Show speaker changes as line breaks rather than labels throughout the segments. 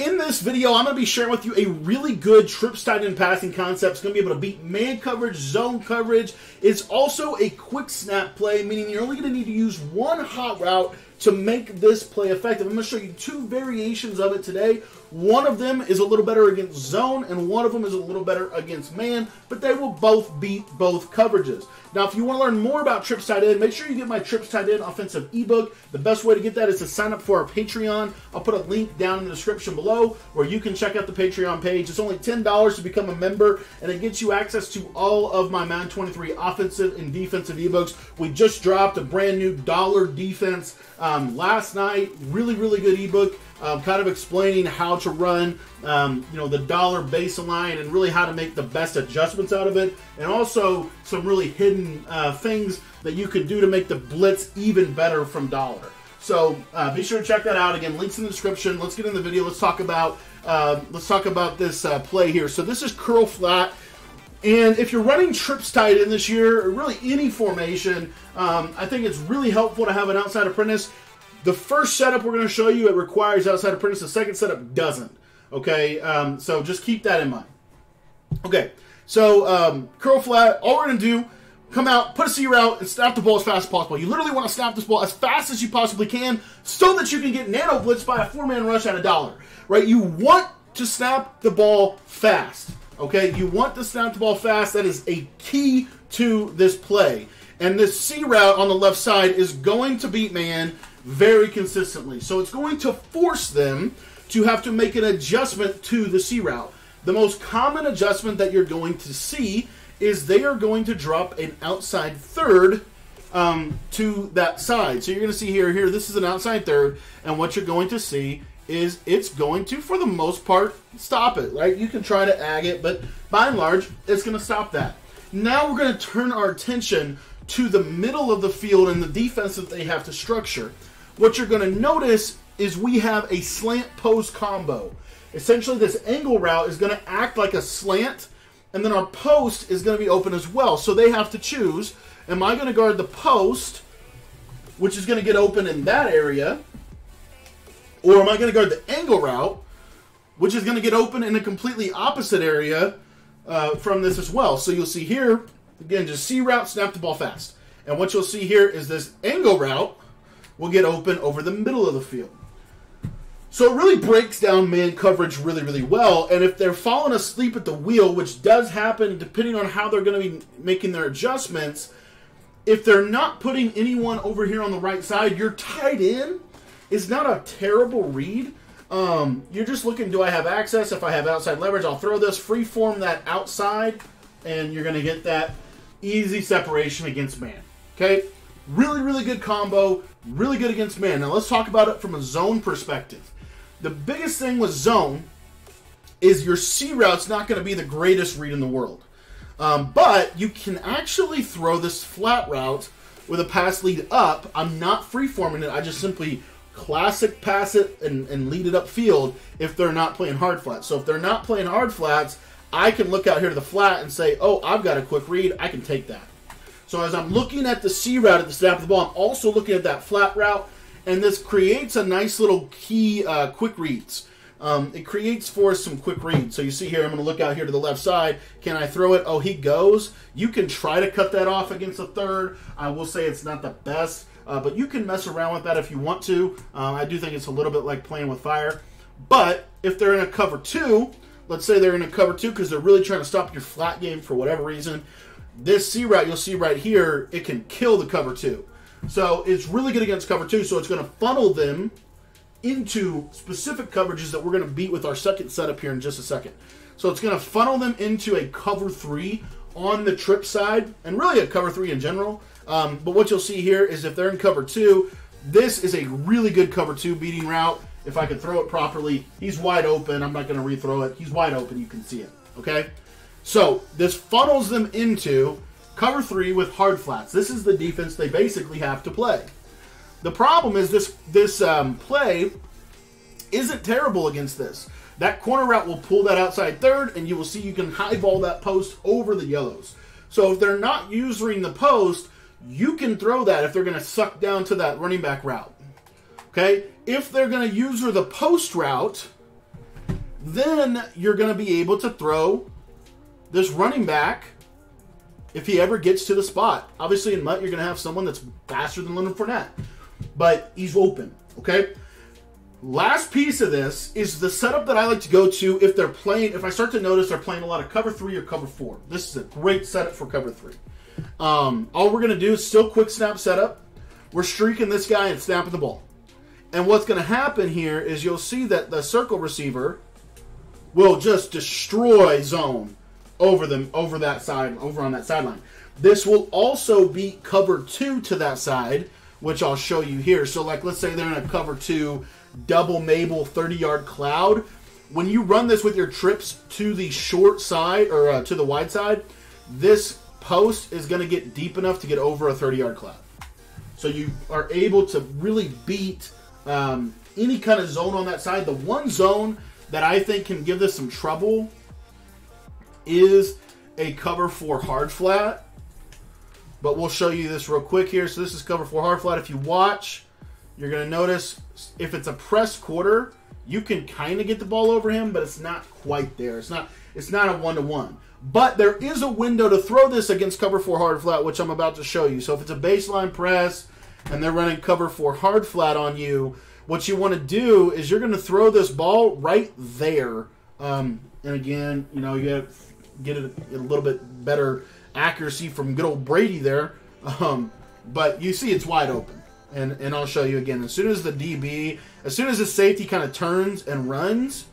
in this video, I'm going to be sharing with you a really good trips tight end passing concept. It's going to be able to beat man coverage, zone coverage. It's also a quick snap play, meaning you're only going to need to use one hot route to make this play effective. I'm going to show you two variations of it today. One of them is a little better against zone, and one of them is a little better against man, but they will both beat both coverages. Now, if you want to learn more about Trips Tight End, make sure you get my Trips Tight End offensive ebook. The best way to get that is to sign up for our Patreon. I'll put a link down in the description below where you can check out the Patreon page. It's only $10 to become a member, and it gets you access to all of my Madden 23 offensive and defensive ebooks. We just dropped a brand new dollar defense uh, um, last night. Really, really good ebook um, kind of explaining how to run, um, you know, the dollar baseline and really how to make the best adjustments out of it, and also some really hidden uh, things that you can do to make the blitz even better from dollar. So uh, be sure to check that out. Again, links in the description. Let's get in the video. Let's talk about uh, let's talk about this uh, play here. So this is curl flat. And if you're running trips tight end this year, or really any formation, um, I think it's really helpful to have an outside apprentice. The first setup we're going to show you, it requires outside apprentice. The second setup doesn't. Okay, um, so just keep that in mind. Okay, so um, curl flat, all we're going to do, come out, put a C route, and snap the ball as fast as possible. You literally want to snap this ball as fast as you possibly can so that you can get nano blitz by a four-man rush at a dollar. Right? You want to snap the ball fast. Okay, you want to snap the ball fast. That is a key to this play. And this C route on the left side is going to beat man very consistently. So it's going to force them to have to make an adjustment to the C route. The most common adjustment that you're going to see is they are going to drop an outside third um, to that side. So you're going to see here, here, this is an outside third, and what you're going to see is it's going to, for the most part, stop it, right? You can try to ag it, but by and large, it's going to stop that. Now we're going to turn our attention to the middle of the field and the defense that they have to structure what you're going to notice is we have a slant post combo. Essentially, this angle route is going to act like a slant, and then our post is going to be open as well. So they have to choose, am I going to guard the post, which is going to get open in that area, or am I going to guard the angle route, which is going to get open in a completely opposite area uh, from this as well. So you'll see here, again, just C route, snap the ball fast. And what you'll see here is this angle route, will get open over the middle of the field. So it really breaks down man coverage really, really well. And if they're falling asleep at the wheel, which does happen depending on how they're going to be making their adjustments, if they're not putting anyone over here on the right side, your tight end is not a terrible read. Um, you're just looking, do I have access? If I have outside leverage, I'll throw this, free form that outside, and you're going to get that easy separation against man. Okay? Really, really good combo. Really good against man. Now let's talk about it from a zone perspective. The biggest thing with zone is your C route's not going to be the greatest read in the world. Um, but you can actually throw this flat route with a pass lead up. I'm not freeforming it. I just simply classic pass it and, and lead it upfield if they're not playing hard flats. So if they're not playing hard flats, I can look out here to the flat and say, oh, I've got a quick read. I can take that. So as I'm looking at the C route at the snap of the ball, I'm also looking at that flat route, and this creates a nice little key uh, quick reads. Um, it creates for us some quick reads. So you see here, I'm going to look out here to the left side. Can I throw it? Oh, he goes. You can try to cut that off against a third. I will say it's not the best, uh, but you can mess around with that if you want to. Um, I do think it's a little bit like playing with fire. But if they're in a cover two, let's say they're in a cover two because they're really trying to stop your flat game for whatever reason, this C route you'll see right here, it can kill the cover two. So it's really good against cover two. So it's going to funnel them into specific coverages that we're going to beat with our second setup here in just a second. So it's going to funnel them into a cover three on the trip side, and really a cover three in general. Um, but what you'll see here is if they're in cover two, this is a really good cover two beating route. If I could throw it properly, he's wide open. I'm not going to rethrow it. He's wide open. You can see it. Okay. So this funnels them into cover three with hard flats. This is the defense they basically have to play. The problem is this this um, play isn't terrible against this. That corner route will pull that outside third, and you will see you can high ball that post over the yellows. So if they're not using the post, you can throw that if they're going to suck down to that running back route. Okay? If they're going to use the post route, then you're going to be able to throw this running back if he ever gets to the spot. Obviously, in MUT, you're going to have someone that's faster than Leonard Fournette, but he's open, okay? Last piece of this is the setup that I like to go to if they're playing, if I start to notice they're playing a lot of cover three or cover four. This is a great setup for cover three. Um, all we're going to do is still quick snap setup. We're streaking this guy and snapping the ball. And what's going to happen here is you'll see that the circle receiver will just destroy zone over them over that side over on that sideline. This will also be cover two to that side, which I'll show you here. So like let's say they're in a cover two double Mabel 30 yard cloud. When you run this with your trips to the short side or uh, to the wide side, this post is going to get deep enough to get over a 30 yard cloud. So you are able to really beat um, any kind of zone on that side. The one zone that I think can give this some trouble is a cover four hard flat. But we'll show you this real quick here. So this is cover four hard flat. If you watch, you're going to notice if it's a press quarter, you can kind of get the ball over him, but it's not quite there. It's not it's not a one to one. But there is a window to throw this against cover four hard flat, which I'm about to show you. So if it's a baseline press and they're running cover four hard flat on you, what you want to do is you're going to throw this ball right there. Um, and again, you know, you get get it a little bit better accuracy from good old Brady there. Um, but you see, it's wide open, and and I'll show you again. As soon as the DB, as soon as the safety kind of turns and runs,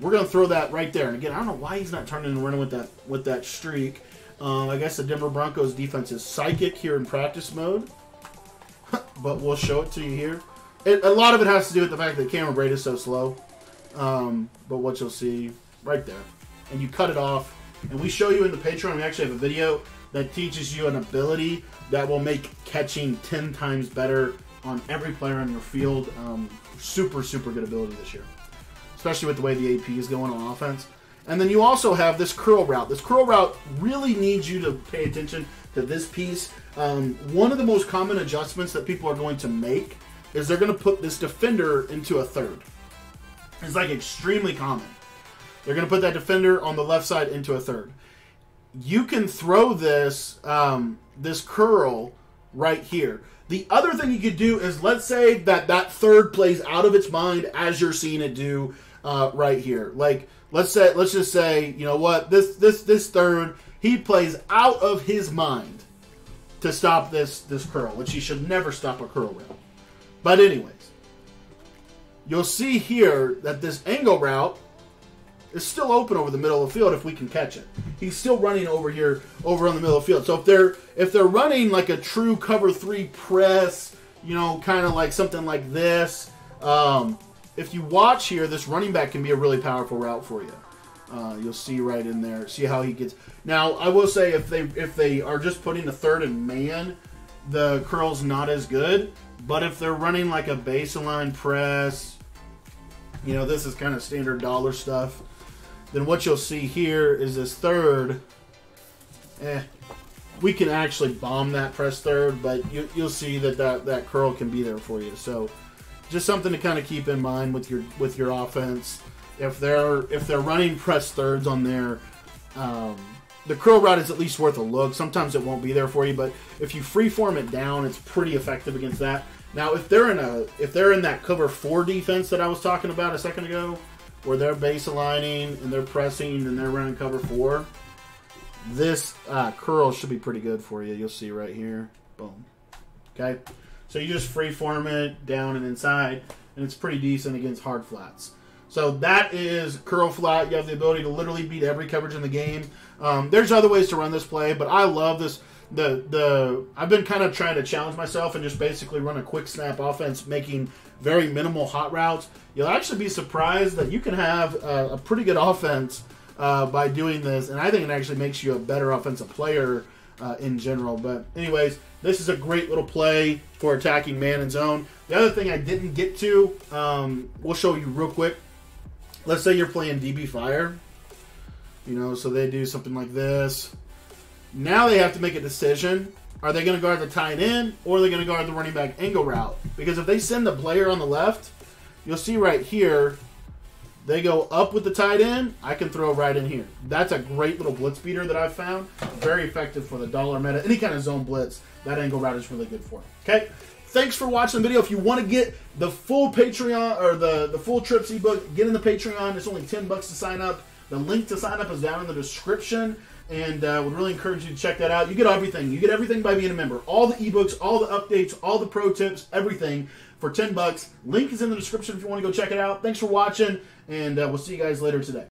we're gonna throw that right there. And again, I don't know why he's not turning and running with that with that streak. Um, I guess the Denver Broncos defense is psychic here in practice mode, but we'll show it to you here. It, a lot of it has to do with the fact that Cameron Brate is so slow. Um, but what you'll see right there, and you cut it off, and we show you in the Patreon. We actually have a video that teaches you an ability that will make catching ten times better on every player on your field. Um, super, super good ability this year, especially with the way the AP is going on offense. And then you also have this curl route. This curl route really needs you to pay attention to this piece. Um, one of the most common adjustments that people are going to make is they're going to put this defender into a third. It's like extremely common. They're going to put that defender on the left side into a third. You can throw this um, this curl right here. The other thing you could do is let's say that that third plays out of its mind as you're seeing it do uh, right here. Like let's say let's just say you know what this this this third he plays out of his mind to stop this this curl, which he should never stop a curl with. But anyways, you'll see here that this angle route is still open over the middle of the field if we can catch it. He's still running over here over on the middle of the field. So if they're if they're running like a true cover three press, you know, kind of like something like this, um, if you watch here, this running back can be a really powerful route for you. Uh, you'll see right in there. See how he gets. Now, I will say if they if they are just putting the third and man, the curl's not as good. But if they're running like a baseline press, you know, this is kind of standard dollar stuff. Then what you'll see here is this third. Eh, we can actually bomb that press third, but you, you'll see that, that that curl can be there for you. So, just something to kind of keep in mind with your with your offense. If they're if they're running press thirds on there, um, the curl route is at least worth a look. Sometimes it won't be there for you, but if you freeform it down, it's pretty effective against that. Now, if they're in a if they're in that cover four defense that I was talking about a second ago, where they're base aligning and they're pressing and they're running cover four, this uh, curl should be pretty good for you. You'll see right here. Boom. Okay, so you just freeform it down and inside, and it's pretty decent against hard flats. So that is curl flat. You have the ability to literally beat every coverage in the game. Um, there's other ways to run this play, but I love this. The the I've been kind of trying to challenge myself and just basically run a quick snap offense, making very minimal hot routes. You'll actually be surprised that you can have a, a pretty good offense uh, by doing this, and I think it actually makes you a better offensive player uh, in general. But anyways, this is a great little play for attacking man and zone. The other thing I didn't get to, um, we'll show you real quick. Let's say you're playing DB Fire you know, so they do something like this. Now they have to make a decision. Are they going to guard the tight end or are they going to guard the running back angle route? Because if they send the player on the left, you'll see right here, They go up with the tight end. I can throw right in here. That's a great little blitz beater that I've found. Very effective for the dollar meta. Any kind of zone blitz, that angle route is really good for. Okay. Thanks for watching the video. If you want to get the full Patreon or the, the full Trips ebook, get in the Patreon. It's only 10 bucks to sign up. The link to sign up is down in the description and uh, would really encourage you to check that out. You get everything. You get everything by being a member. All the ebooks, all the updates, all the pro tips, everything for 10 bucks. Link is in the description if you want to go check it out. Thanks for watching, and uh, we'll see you guys later today.